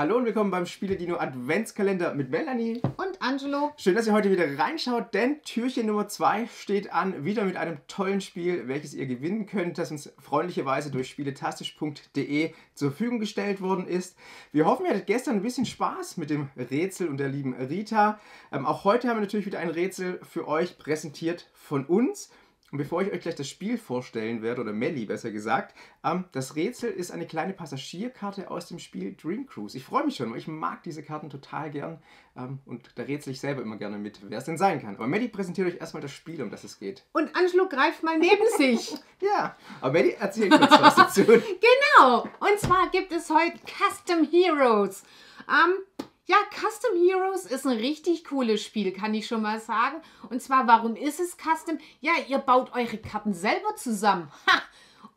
Hallo und willkommen beim Spiele Dino Adventskalender mit Melanie. Und Angelo. Schön, dass ihr heute wieder reinschaut, denn Türchen Nummer 2 steht an, wieder mit einem tollen Spiel, welches ihr gewinnen könnt, das uns freundlicherweise durch spieletastisch.de zur Verfügung gestellt worden ist. Wir hoffen, ihr hattet gestern ein bisschen Spaß mit dem Rätsel und der lieben Rita. Ähm, auch heute haben wir natürlich wieder ein Rätsel für euch präsentiert von uns. Und bevor ich euch gleich das Spiel vorstellen werde, oder Melly besser gesagt, ähm, das Rätsel ist eine kleine Passagierkarte aus dem Spiel Dream Cruise. Ich freue mich schon, weil ich mag diese Karten total gern ähm, und da rätsel ich selber immer gerne mit, wer es denn sein kann. Aber Melly präsentiert euch erstmal das Spiel, um das es geht. Und Angelo greift mal neben sich. Ja, aber Melly erzählt kurz was dazu. genau, und zwar gibt es heute Custom Heroes. Ähm, ja, Custom Heroes ist ein richtig cooles Spiel, kann ich schon mal sagen. Und zwar, warum ist es Custom? Ja, ihr baut eure Karten selber zusammen. Ha!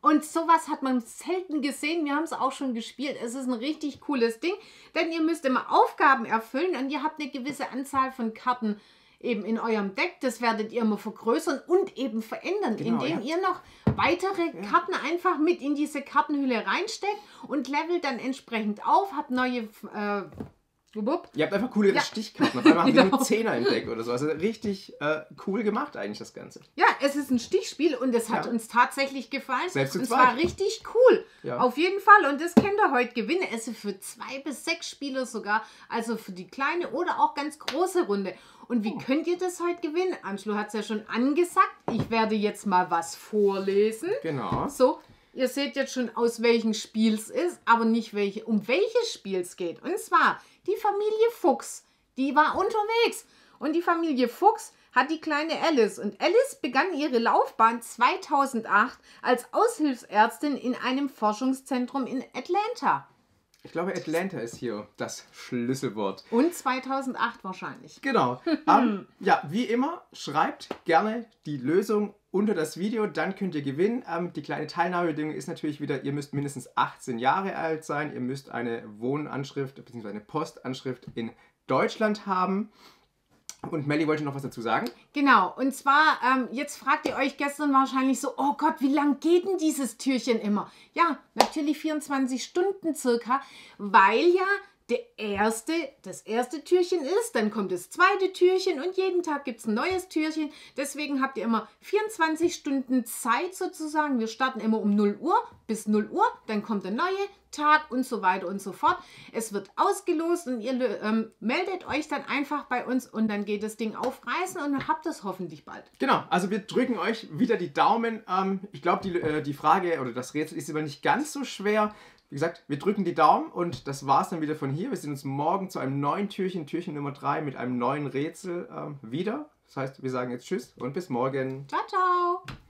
Und sowas hat man selten gesehen. Wir haben es auch schon gespielt. Es ist ein richtig cooles Ding, denn ihr müsst immer Aufgaben erfüllen und ihr habt eine gewisse Anzahl von Karten eben in eurem Deck. Das werdet ihr immer vergrößern und eben verändern, genau, indem ja. ihr noch weitere. Karten einfach mit in diese Kartenhülle reinsteckt und levelt dann entsprechend auf, habt neue äh, Wupp. Ihr habt einfach coole ja. Stichkarten. Auf einmal genau. haben wir nur Zehner im Deck oder so. Also richtig äh, cool gemacht eigentlich das Ganze. Ja, es ist ein Stichspiel und es hat ja. uns tatsächlich gefallen. Selbst und es war richtig cool. Ja. Auf jeden Fall. Und das könnt ihr heute gewinnen. Es ist für zwei bis sechs Spieler sogar. Also für die kleine oder auch ganz große Runde. Und wie oh. könnt ihr das heute gewinnen? Angelo hat es ja schon angesagt. Ich werde jetzt mal was vorlesen. Genau. So, Ihr seht jetzt schon, aus welchem Spiel es ist, aber nicht welche, um welches Spiel es geht. Und zwar die Familie Fuchs. Die war unterwegs. Und die Familie Fuchs hat die kleine Alice. Und Alice begann ihre Laufbahn 2008 als Aushilfsärztin in einem Forschungszentrum in Atlanta. Ich glaube, Atlanta ist hier das Schlüsselwort. Und 2008 wahrscheinlich. Genau. um, ja, wie immer, schreibt gerne die Lösung unter das Video, dann könnt ihr gewinnen. Ähm, die kleine Teilnahmebedingung ist natürlich wieder, ihr müsst mindestens 18 Jahre alt sein, ihr müsst eine Wohnanschrift bzw. eine Postanschrift in Deutschland haben. Und Melly wollte noch was dazu sagen. Genau, und zwar, ähm, jetzt fragt ihr euch gestern wahrscheinlich so, oh Gott, wie lang geht denn dieses Türchen immer? Ja, natürlich 24 Stunden circa, weil ja der erste, das erste Türchen ist, dann kommt das zweite Türchen und jeden Tag gibt es ein neues Türchen. Deswegen habt ihr immer 24 Stunden Zeit sozusagen. Wir starten immer um 0 Uhr bis 0 Uhr, dann kommt der neue Tag und so weiter und so fort. Es wird ausgelost und ihr ähm, meldet euch dann einfach bei uns und dann geht das Ding auf Reisen und habt es hoffentlich bald. Genau, also wir drücken euch wieder die Daumen. Ähm, ich glaube, die, äh, die Frage oder das Rätsel ist aber nicht ganz so schwer. Wie gesagt, wir drücken die Daumen und das war's dann wieder von hier. Wir sehen uns morgen zu einem neuen Türchen, Türchen Nummer 3 mit einem neuen Rätsel äh, wieder. Das heißt, wir sagen jetzt Tschüss und bis morgen. Ciao, ciao.